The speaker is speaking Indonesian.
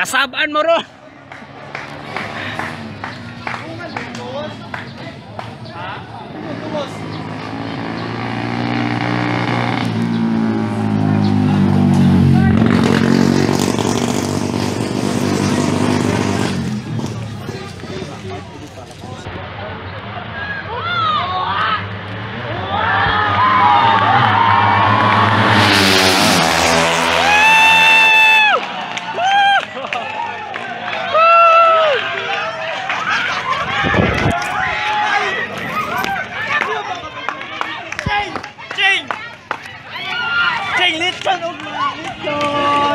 Kasabaan mo ro. 저놈의 아.